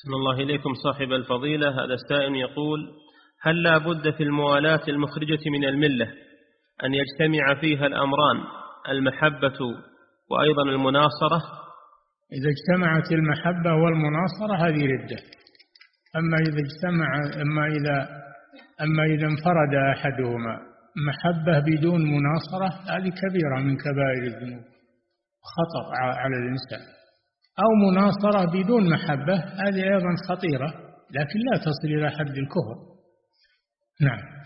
أحسن الله إليكم صاحب الفضيلة. هذا السائل يقول هل لا بد في الموالاة المخرجة من الملة أن يجتمع فيها الأمران المحبة وأيضا المناصرة؟ إذا اجتمعت المحبة والمناصرة هذه ردة. أما إذا اجتمع أما إذا أما إذا انفرد أحدهما محبة بدون مناصرة هذه كبيرة من كبائر الذنوب خطر على الإنسان. أو مناصرة بدون محبة هذه أيضا خطيرة لكن لا تصل إلى حد الكفر. نعم.